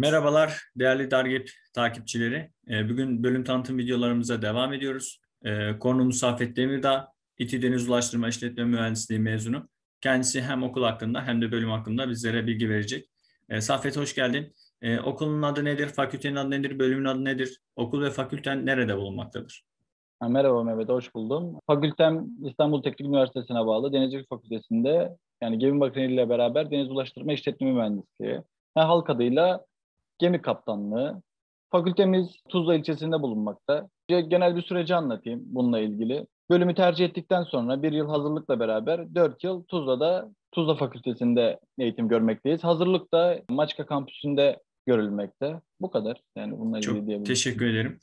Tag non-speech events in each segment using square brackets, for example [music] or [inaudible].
Merhabalar değerli Dargep takipçileri. Ee, bugün bölüm tanıtım videolarımıza devam ediyoruz. Ee, Konumuz Safet Demirdağ, İTÜ Deniz Ulaştırma İşletme Mühendisliği mezunu. Kendisi hem okul hakkında hem de bölüm hakkında bizlere bilgi verecek. Ee, Safet hoş geldin. Okulun adı nedir, fakültenin adı nedir, bölümün adı nedir? Okul ve fakülten nerede bulunmaktadır? Merhaba Mehmet, hoş buldum. Fakültem İstanbul Teknik Üniversitesi'ne bağlı Denizcilik Fakültesi'nde yani gemi makineleriyle beraber deniz ulaştırma işletme mühendisliği. Yani halk adıyla gemi kaptanlığı. Fakültemiz Tuzla ilçesinde bulunmakta. Genel bir süreci anlatayım bununla ilgili. Bölümü tercih ettikten sonra bir yıl hazırlıkla beraber dört yıl Tuzla'da Tuzla Fakültesi'nde eğitim görmekteyiz. Hazırlık da Maçka kampüsünde görülmekte. Bu kadar. Yani bununla ilgili Çok diyebilirim. teşekkür ederim.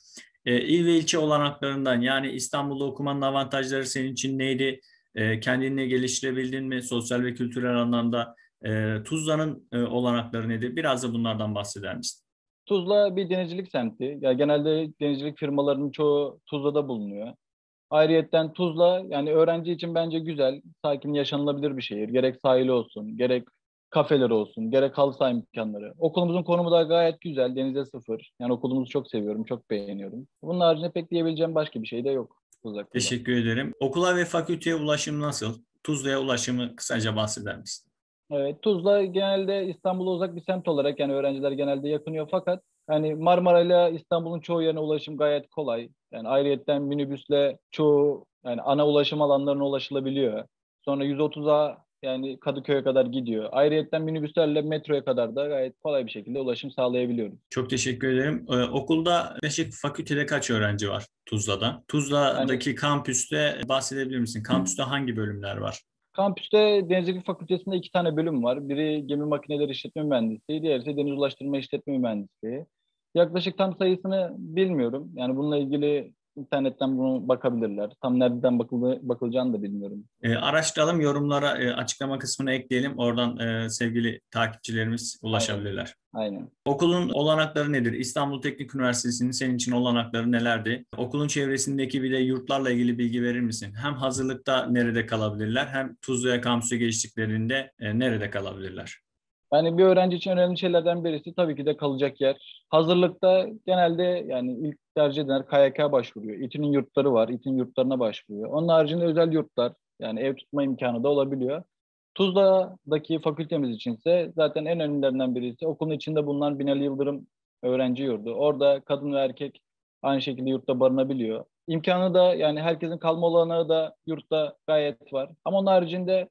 Ee, il ve ilçe olanaklarından yani İstanbul'da okumanın avantajları senin için neydi? Ee, kendini geliştirebildin mi? Sosyal ve kültürel anlamda e, Tuzla'nın e, olanakları nedir? Biraz da bunlardan bahseder misin? Tuzla bir denizcilik semti. Ya genelde denizcilik firmalarının çoğu Tuzla'da bulunuyor. Ayrıyetten Tuzla yani öğrenci için bence güzel, sakin, yaşanılabilir bir şehir. Gerek sahili olsun, gerek kafeler olsun, gerek halı saha imkanları. Okulumuzun konumu da gayet güzel, denize sıfır. Yani okulumuzu çok seviyorum, çok beğeniyorum. Bunun haricinde pek diyebileceğim başka bir şey de yok. Tuzla Teşekkür ederim. Okula ve fakülteye ulaşım nasıl? Tuzla'ya ulaşımı kısaca bahseder misin? Evet, Tuzla genelde İstanbul'a uzak bir semt olarak yani öğrenciler genelde yakınıyor fakat hani Marmara ile İstanbul'un çoğu yerine ulaşım gayet kolay. Yani ayrıyetten minibüsle çoğu yani ana ulaşım alanlarına ulaşılabiliyor. Sonra 130'a yani Kadıköy'e kadar gidiyor. Ayrıyetten minibüslerle metroya kadar da gayet kolay bir şekilde ulaşım sağlayabiliyoruz. Çok teşekkür ederim. Ee, okulda yaklaşık fakültede kaç öğrenci var Tuzla'da? Tuzla'daki yani, kampüste bahsedebilir misin? Kampüste hangi bölümler var? Kampüste Denizcilik Fakültesi'nde iki tane bölüm var. Biri gemi makineleri işletme mühendisliği, diğeri ise deniz ulaştırma işletme mühendisliği. Yaklaşık tam sayısını bilmiyorum. Yani bununla ilgili internetten bunu bakabilirler. Tam nereden bakıldı, bakılacağını da bilmiyorum. E, araştıralım, yorumlara e, açıklama kısmına ekleyelim. Oradan e, sevgili takipçilerimiz ulaşabilirler. Aynen. Aynen. Okulun olanakları nedir? İstanbul Teknik Üniversitesi'nin senin için olanakları nelerdi? Okulun çevresindeki bir de yurtlarla ilgili bilgi verir misin? Hem hazırlıkta nerede kalabilirler hem Tuzla'ya kampüse geçtiklerinde e, nerede kalabilirler? Yani bir öğrenci için önemli şeylerden birisi tabii ki de kalacak yer. Hazırlıkta genelde yani ilk tercih edenler KYK başvuruyor. İTÜ'nün yurtları var. İTÜ'nün yurtlarına başvuruyor. Onun haricinde özel yurtlar yani ev tutma imkanı da olabiliyor. Tuzla'daki fakültemiz içinse zaten en önemlilerinden birisi okulun içinde bulunan Binali Yıldırım öğrenci yurdu. Orada kadın ve erkek aynı şekilde yurtta barınabiliyor. İmkanı da yani herkesin kalma olanağı da yurtta gayet var. Ama onun haricinde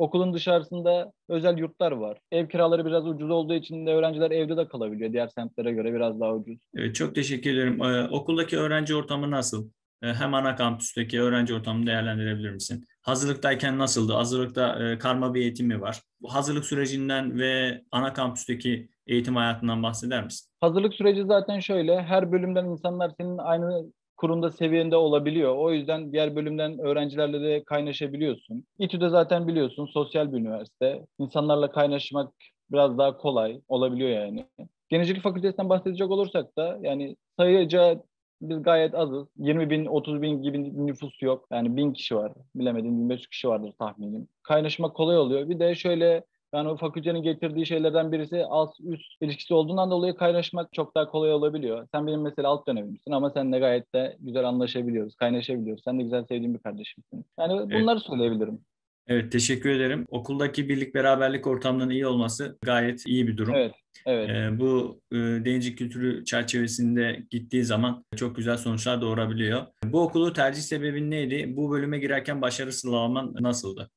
Okulun dışarısında özel yurtlar var. Ev kiraları biraz ucuz olduğu için de öğrenciler evde de kalabiliyor. Diğer semtlere göre biraz daha ucuz. Evet, çok teşekkür ederim. Ee, okuldaki öğrenci ortamı nasıl? Ee, hem ana kampüsteki öğrenci ortamını değerlendirebilir misin? Hazırlıktayken nasıldı? Hazırlıkta e, karma bir eğitim mi var? Bu hazırlık sürecinden ve ana kampüsteki eğitim hayatından bahseder misin? Hazırlık süreci zaten şöyle. Her bölümden insanlar senin aynı kurumda seviyende olabiliyor. O yüzden diğer bölümden öğrencilerle de kaynaşabiliyorsun. İTÜ'de zaten biliyorsun sosyal bir üniversite. İnsanlarla kaynaşmak biraz daha kolay olabiliyor yani. Denizcilik Fakültesinden bahsedecek olursak da yani sayıca biz gayet azız. 20 bin, 30 bin gibi nüfus yok. Yani bin kişi var. Bilemedim 1500 kişi vardır tahminim. Kaynaşmak kolay oluyor. Bir de şöyle yani o fakültenin getirdiği şeylerden birisi alt üst ilişkisi olduğundan dolayı kaynaşmak çok daha kolay olabiliyor. Sen benim mesela alt dönemimsin ama seninle gayet de güzel anlaşabiliyoruz, kaynaşabiliyoruz. Sen de güzel sevdiğim bir kardeşimsin. Yani bunları evet. söyleyebilirim. Evet teşekkür ederim. Okuldaki birlik beraberlik ortamının iyi olması gayet iyi bir durum. Evet. Evet. Ee, bu e, denizcilik kültürü çerçevesinde gittiği zaman çok güzel sonuçlar doğurabiliyor. Bu okulu tercih sebebin neydi? Bu bölüme girerken başarı sıralaman nasıldı?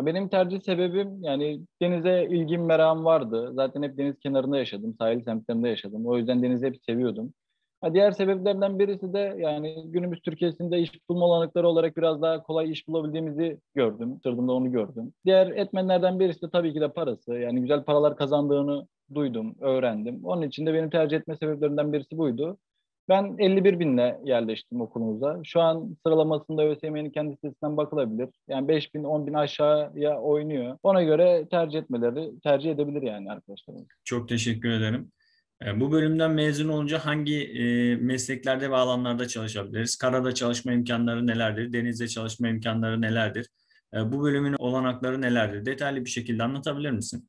Benim tercih sebebim yani denize ilgim merakım vardı. Zaten hep deniz kenarında yaşadım. Sahil semtlerinde yaşadım. O yüzden denizi hep seviyordum. Diğer sebeplerden birisi de yani günümüz Türkiye'sinde iş bulma olanakları olarak biraz daha kolay iş bulabildiğimizi gördüm. Sırtımda onu gördüm. Diğer etmenlerden birisi de tabii ki de parası. Yani güzel paralar kazandığını duydum, öğrendim. Onun için de benim tercih etme sebeplerinden birisi buydu. Ben 51 binle yerleştim okulumuza. Şu an sıralamasında ÖSYM'nin kendi sitesinden bakılabilir. Yani 5 bin, 10 bin aşağıya oynuyor. Ona göre tercih etmeleri tercih edebilir yani arkadaşlarımız. Çok teşekkür ederim. E, bu bölümden mezun olunca hangi e, mesleklerde ve alanlarda çalışabiliriz? Karada çalışma imkanları nelerdir? Denizde çalışma imkanları nelerdir? E, bu bölümün olanakları nelerdir? Detaylı bir şekilde anlatabilir misin?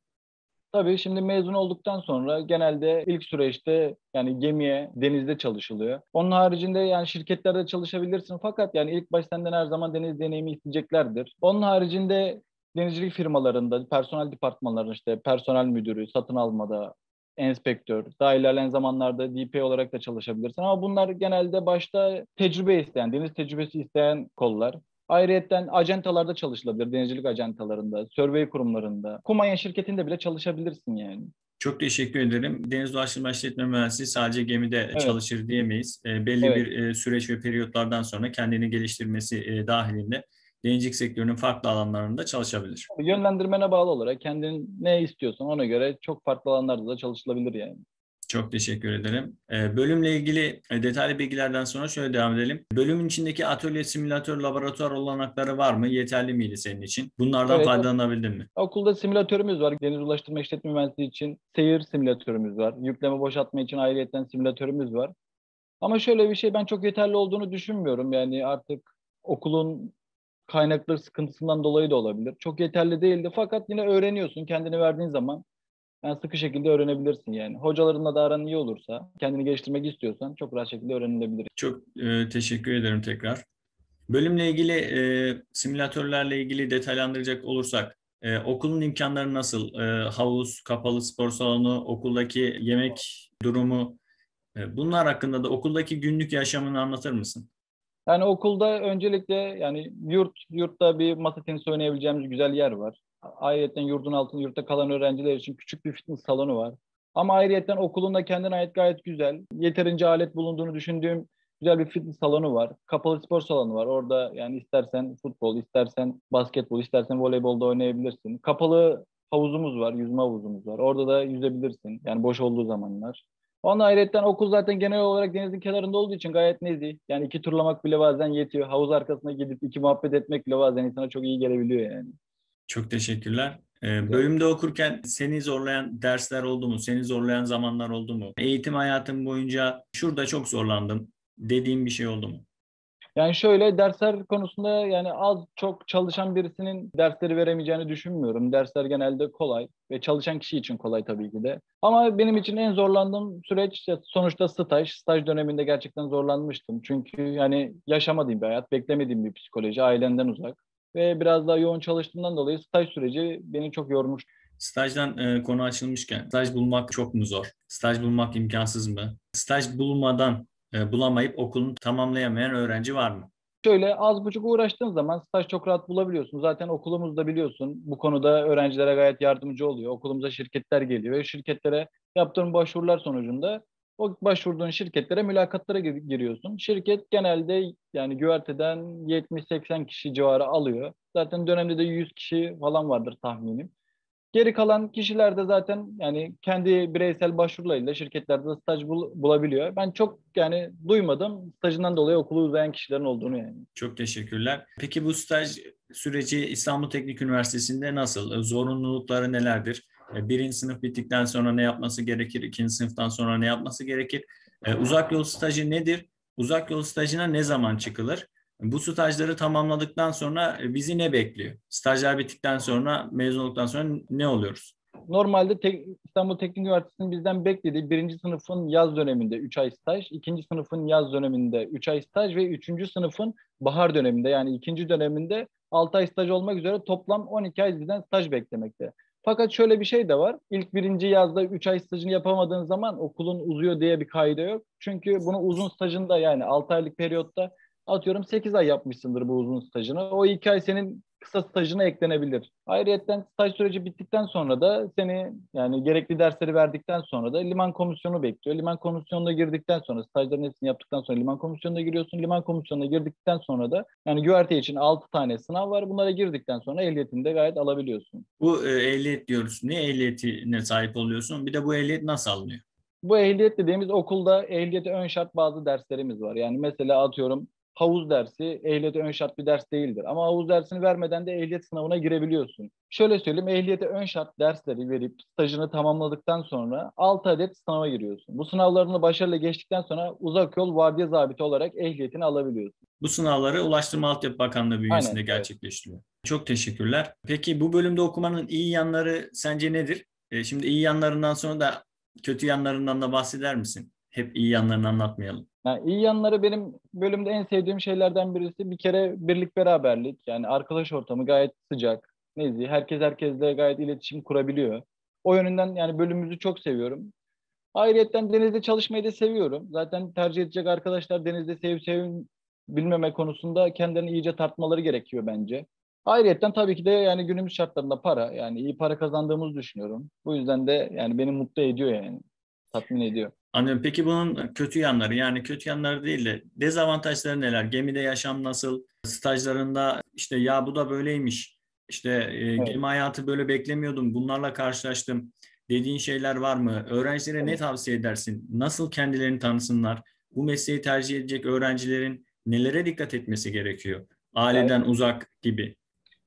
Tabii şimdi mezun olduktan sonra genelde ilk süreçte yani gemiye, denizde çalışılıyor. Onun haricinde yani şirketlerde çalışabilirsin fakat yani ilk baş senden her zaman deniz deneyimi isteyeceklerdir. Onun haricinde denizcilik firmalarında, personel departmanlarında işte personel müdürü, satın almada, enspektör, daha ilerleyen zamanlarda DP olarak da çalışabilirsin. Ama bunlar genelde başta tecrübe isteyen, deniz tecrübesi isteyen kollar. Ayrıyeten acentalarda çalışılabilir, denizcilik acentalarında, survey kurumlarında, kumanya şirketinde bile çalışabilirsin yani. Çok teşekkür ederim. Deniz Ulaştırma İşletme Mühendisliği sadece gemide evet. çalışır diyemeyiz. E, belli evet. bir e, süreç ve periyotlardan sonra kendini geliştirmesi e, dahilinde denizcilik sektörünün farklı alanlarında çalışabilir. Yönlendirmene bağlı olarak kendin ne istiyorsan ona göre çok farklı alanlarda da çalışılabilir yani. Çok teşekkür ederim. Ee, bölümle ilgili e, detaylı bilgilerden sonra şöyle devam edelim. Bölümün içindeki atölye, simülatör, laboratuvar olanakları var mı? Yeterli miydi senin için? Bunlardan evet, faydalanabildin mi? Okulda simülatörümüz var. Deniz Ulaştırma İşletme Mühendisliği için seyir simülatörümüz var. Yükleme boşaltma için ayrıyeten simülatörümüz var. Ama şöyle bir şey ben çok yeterli olduğunu düşünmüyorum. Yani artık okulun kaynakları sıkıntısından dolayı da olabilir. Çok yeterli değildi fakat yine öğreniyorsun. Kendini verdiğin zaman yani sıkı şekilde öğrenebilirsin yani. Hocalarınla da aran iyi olursa, kendini geliştirmek istiyorsan çok rahat şekilde öğrenilebilir. Çok e, teşekkür ederim tekrar. Bölümle ilgili, e, simülatörlerle ilgili detaylandıracak olursak, e, okulun imkanları nasıl? E, havuz, kapalı spor salonu, okuldaki yemek durumu, e, bunlar hakkında da okuldaki günlük yaşamını anlatır mısın? Yani okulda öncelikle yani yurt yurtta bir masa tenisi oynayabileceğimiz güzel yer var. Ayrıca yurdun altında yurtta kalan öğrenciler için küçük bir fitness salonu var. Ama ayrıca okulun da kendine ait gayet güzel. Yeterince alet bulunduğunu düşündüğüm güzel bir fitness salonu var. Kapalı spor salonu var. Orada yani istersen futbol, istersen basketbol, istersen voleybolda oynayabilirsin. Kapalı havuzumuz var, yüzme havuzumuz var. Orada da yüzebilirsin. Yani boş olduğu zamanlar. Onun ayrıca okul zaten genel olarak denizin kenarında olduğu için gayet nezih. Yani iki turlamak bile bazen yetiyor. Havuz arkasına gidip iki muhabbet etmek bile bazen insana çok iyi gelebiliyor yani. Çok teşekkürler. Ee, bölümde okurken seni zorlayan dersler oldu mu? Seni zorlayan zamanlar oldu mu? Eğitim hayatım boyunca şurada çok zorlandım dediğim bir şey oldu mu? Yani şöyle dersler konusunda yani az çok çalışan birisinin dersleri veremeyeceğini düşünmüyorum. Dersler genelde kolay ve çalışan kişi için kolay tabii ki de. Ama benim için en zorlandığım süreç sonuçta staj. Staj döneminde gerçekten zorlanmıştım. Çünkü yani yaşamadığım bir hayat, beklemediğim bir psikoloji, ailenden uzak. Ve biraz daha yoğun çalıştığımdan dolayı staj süreci beni çok yormuş. Stajdan e, konu açılmışken staj bulmak çok mu zor? Staj bulmak imkansız mı? Staj bulmadan bulamayıp okulunu tamamlayamayan öğrenci var mı? Şöyle az buçuk uğraştığın zaman staj çok rahat bulabiliyorsun. Zaten okulumuzda biliyorsun bu konuda öğrencilere gayet yardımcı oluyor. Okulumuza şirketler geliyor ve şirketlere yaptığın başvurular sonucunda o başvurduğun şirketlere mülakatlara giriyorsun. Şirket genelde yani güverteden 70-80 kişi civarı alıyor. Zaten dönemde de 100 kişi falan vardır tahminim. Geri kalan kişiler de zaten yani kendi bireysel başvurularıyla şirketlerde de staj bul- bulabiliyor. Ben çok yani duymadım stajından dolayı okulu uzayan kişilerin olduğunu yani. Çok teşekkürler. Peki bu staj süreci İstanbul Teknik Üniversitesi'nde nasıl? Zorunlulukları nelerdir? E, birinci sınıf bittikten sonra ne yapması gerekir? İkinci sınıftan sonra ne yapması gerekir? E, uzak yol stajı nedir? Uzak yol stajına ne zaman çıkılır? Bu stajları tamamladıktan sonra e, bizi ne bekliyor? Stajlar bittikten sonra, mezun olduktan sonra ne oluyoruz? Normalde Tek, İstanbul Teknik Üniversitesi'nin bizden beklediği birinci sınıfın yaz döneminde 3 ay staj, ikinci sınıfın yaz döneminde 3 ay staj ve üçüncü sınıfın bahar döneminde yani ikinci döneminde 6 ay staj olmak üzere toplam 12 ay bizden staj beklemekte. Fakat şöyle bir şey de var. İlk birinci yazda 3 ay stajını yapamadığın zaman okulun uzuyor diye bir kaydı yok. Çünkü bunu uzun stajında yani 6 aylık periyotta atıyorum 8 ay yapmışsındır bu uzun stajını. O 2 ay senin kısa stajına eklenebilir. Ayrıca staj süreci bittikten sonra da seni yani gerekli dersleri verdikten sonra da liman komisyonu bekliyor. Liman komisyonuna girdikten sonra stajların hepsini yaptıktan sonra liman komisyonuna giriyorsun. Liman komisyonuna girdikten sonra da yani güverte için 6 tane sınav var. Bunlara girdikten sonra ehliyetini de gayet alabiliyorsun. Bu e, ehliyet diyoruz. Ne ehliyetine sahip oluyorsun? Bir de bu ehliyet nasıl alınıyor? Bu ehliyet dediğimiz okulda ehliyete ön şart bazı derslerimiz var. Yani mesela atıyorum havuz dersi ehliyete ön şart bir ders değildir. Ama havuz dersini vermeden de ehliyet sınavına girebiliyorsun. Şöyle söyleyeyim ehliyete ön şart dersleri verip stajını tamamladıktan sonra 6 adet sınava giriyorsun. Bu sınavlarını başarıyla geçtikten sonra uzak yol vardiya zabiti olarak ehliyetini alabiliyorsun. Bu sınavları Ulaştırma Altyapı Bakanlığı bünyesinde Aynen, gerçekleştiriyor. Evet. Çok teşekkürler. Peki bu bölümde okumanın iyi yanları sence nedir? E, şimdi iyi yanlarından sonra da kötü yanlarından da bahseder misin? Hep iyi yanlarını anlatmayalım. Yani iyi yanları benim bölümde en sevdiğim şeylerden birisi bir kere birlik beraberlik. Yani arkadaş ortamı gayet sıcak, nezih. Herkes herkesle gayet iletişim kurabiliyor. O yönünden yani bölümümüzü çok seviyorum. Ayrıyeten denizde çalışmayı da seviyorum. Zaten tercih edecek arkadaşlar denizde sevip sevim bilmeme konusunda kendilerini iyice tartmaları gerekiyor bence. Ayrıyeten tabii ki de yani günümüz şartlarında para yani iyi para kazandığımızı düşünüyorum. Bu yüzden de yani beni mutlu ediyor yani. Tatmin ediyor. Anlıyorum. Peki bunun kötü yanları yani kötü yanları değil de dezavantajları neler? Gemide yaşam nasıl? Stajlarında işte ya bu da böyleymiş. İşte e, evet. gemi hayatı böyle beklemiyordum. Bunlarla karşılaştım. Dediğin şeyler var mı? Öğrencilere evet. ne tavsiye edersin? Nasıl kendilerini tanısınlar? Bu mesleği tercih edecek öğrencilerin nelere dikkat etmesi gerekiyor? Aileden evet. uzak gibi.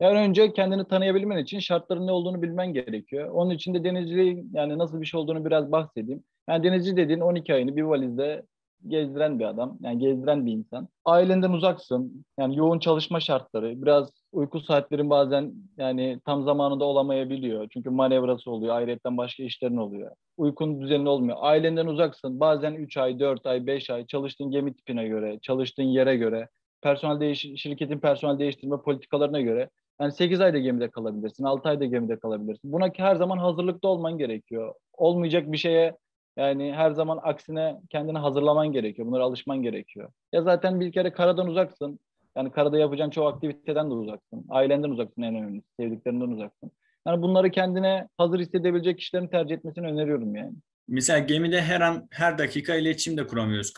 Yani önce kendini tanıyabilmen için şartların ne olduğunu bilmen gerekiyor. Onun için de denizciliğin yani nasıl bir şey olduğunu biraz bahsedeyim. Yani denizci dediğin 12 ayını bir valizde gezdiren bir adam. Yani gezdiren bir insan. Ailenden uzaksın. Yani yoğun çalışma şartları. Biraz uyku saatlerin bazen yani tam zamanında olamayabiliyor. Çünkü manevrası oluyor. Ayrıca başka işlerin oluyor. Uykun düzenli olmuyor. Ailenden uzaksın. Bazen 3 ay, 4 ay, 5 ay çalıştığın gemi tipine göre, çalıştığın yere göre, personel değiş şirketin personel değiştirme politikalarına göre yani 8 ayda gemide kalabilirsin, 6 ayda gemide kalabilirsin. Buna her zaman hazırlıklı olman gerekiyor. Olmayacak bir şeye yani her zaman aksine kendini hazırlaman gerekiyor. Bunlara alışman gerekiyor. Ya zaten bir kere karadan uzaksın. Yani karada yapacağın çoğu aktiviteden de uzaksın. Ailenden uzaksın en önemlisi. Sevdiklerinden uzaksın. Yani bunları kendine hazır hissedebilecek kişilerin tercih etmesini öneriyorum yani. Mesela gemide her an her dakika iletişim de kuramıyoruz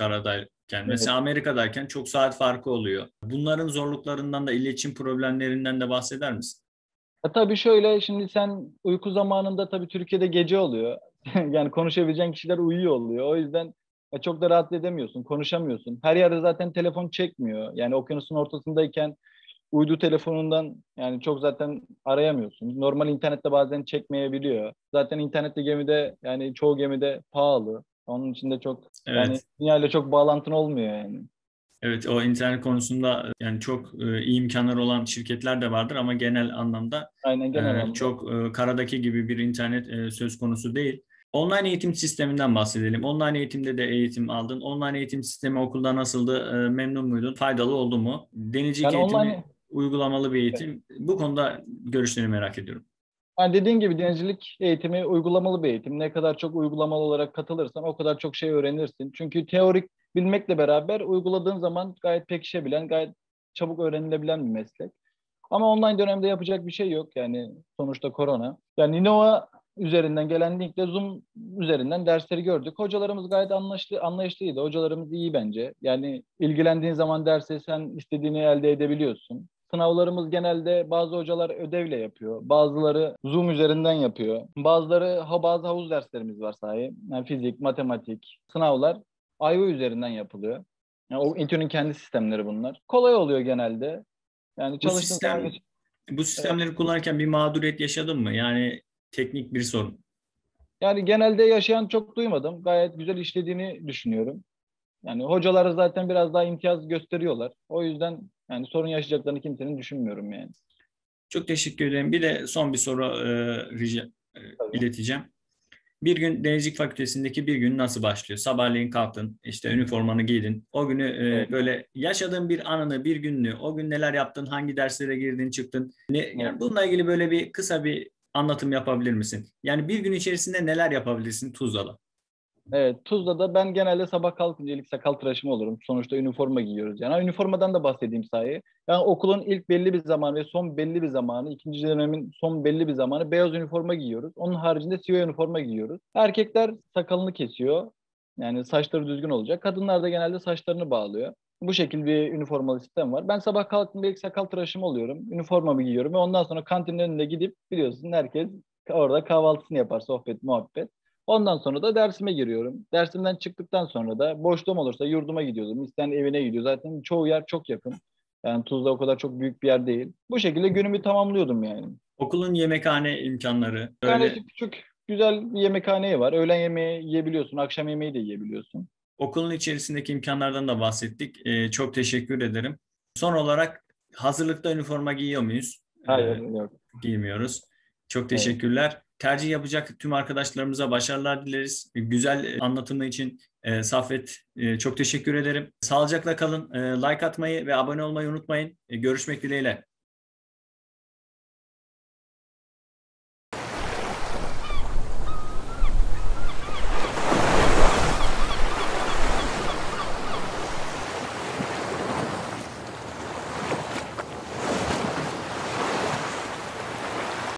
karadayken. Evet. Mesela Amerika'dayken çok saat farkı oluyor. Bunların zorluklarından da iletişim problemlerinden de bahseder misin? Ya tabii şöyle şimdi sen uyku zamanında tabii Türkiye'de gece oluyor. [laughs] yani konuşabileceğin kişiler uyuyor oluyor. O yüzden çok da rahat edemiyorsun, konuşamıyorsun. Her yerde zaten telefon çekmiyor. Yani okyanusun ortasındayken uydu telefonundan yani çok zaten arayamıyorsun. Normal internette bazen çekmeyebiliyor. Zaten internette gemide yani çoğu gemide pahalı. Onun için de çok evet. yani dünyayla çok bağlantın olmuyor yani. Evet o internet konusunda yani çok e, iyi imkanlar olan şirketler de vardır ama genel anlamda Aynen, genel e, anlamda. çok e, karadaki gibi bir internet e, söz konusu değil. Online eğitim sisteminden bahsedelim. Online eğitimde de eğitim aldın. Online eğitim sistemi okulda nasıldı? E, memnun muydun? Faydalı oldu mu? Denizcilik yani eğitimi online... uygulamalı bir eğitim. Evet. Bu konuda görüşlerini merak ediyorum. Yani dediğin gibi denizcilik eğitimi uygulamalı bir eğitim. Ne kadar çok uygulamalı olarak katılırsan o kadar çok şey öğrenirsin. Çünkü teorik bilmekle beraber uyguladığın zaman gayet pekişebilen, gayet çabuk öğrenilebilen bir meslek. Ama online dönemde yapacak bir şey yok. Yani sonuçta korona. Yani Innova üzerinden gelen linkle Zoom üzerinden dersleri gördük. Hocalarımız gayet anlaşlı, anlayışlıydı. Hocalarımız iyi bence. Yani ilgilendiğin zaman derse sen istediğini elde edebiliyorsun. Sınavlarımız genelde bazı hocalar ödevle yapıyor. Bazıları Zoom üzerinden yapıyor. Bazıları ha, bazı havuz derslerimiz var sahi. Yani fizik, matematik, sınavlar IO üzerinden yapılıyor. Yani o İTÜ'nün kendi sistemleri bunlar. Kolay oluyor genelde. Yani bu sistem, geç... bu sistemleri evet. kullanırken bir mağduriyet yaşadın mı? Yani teknik bir sorun. Yani genelde yaşayan çok duymadım. Gayet güzel işlediğini düşünüyorum. Yani hocaları zaten biraz daha imtiyaz gösteriyorlar. O yüzden yani sorun yaşayacaklarını kimsenin düşünmüyorum yani. Çok teşekkür ederim. Bir de son bir soru e, rica e, ileteceğim. Bir gün Denizcilik Fakültesindeki bir gün nasıl başlıyor? Sabahleyin kalktın, işte üniformanı giydin. O günü e, evet. böyle yaşadığın bir anını, bir gününü, o gün neler yaptın, hangi derslere girdin, çıktın. Ne, yani bununla ilgili böyle bir kısa bir anlatım yapabilir misin? Yani bir gün içerisinde neler yapabilirsin Tuzla'da? Evet, Tuzla'da ben genelde sabah kalkınca ilk sakal tıraşımı olurum. Sonuçta üniforma giyiyoruz. Yani üniformadan da bahsedeyim sahi. Yani okulun ilk belli bir zamanı ve son belli bir zamanı, ikinci dönemin son belli bir zamanı beyaz üniforma giyiyoruz. Onun haricinde siyah üniforma giyiyoruz. Erkekler sakalını kesiyor. Yani saçları düzgün olacak. Kadınlar da genelde saçlarını bağlıyor. Bu şekilde bir üniformalı sistem var. Ben sabah kalktığımda ilk sakal tıraşımı oluyorum. Üniformamı giyiyorum ve ondan sonra kantinin önünde gidip biliyorsun herkes orada kahvaltısını yapar, sohbet, muhabbet. Ondan sonra da dersime giriyorum. Dersimden çıktıktan sonra da boşluğum olursa yurduma gidiyordum. İsteyen evine gidiyor. Zaten çoğu yer çok yakın. Yani Tuzla o kadar çok büyük bir yer değil. Bu şekilde günümü tamamlıyordum yani. Okulun yemekhane imkanları. Öyle... küçük güzel bir yemekhaneyi var. Öğlen yemeği yiyebiliyorsun, akşam yemeği de yiyebiliyorsun. Okulun içerisindeki imkanlardan da bahsettik. Ee, çok teşekkür ederim. Son olarak hazırlıkta üniforma giyiyor muyuz? Hayır, ee, yok. Giymiyoruz. Çok teşekkürler. Tercih yapacak tüm arkadaşlarımıza başarılar dileriz. Güzel anlatımı için e, Saffet e, çok teşekkür ederim. Sağlıcakla kalın. E, like atmayı ve abone olmayı unutmayın. E, görüşmek dileğiyle.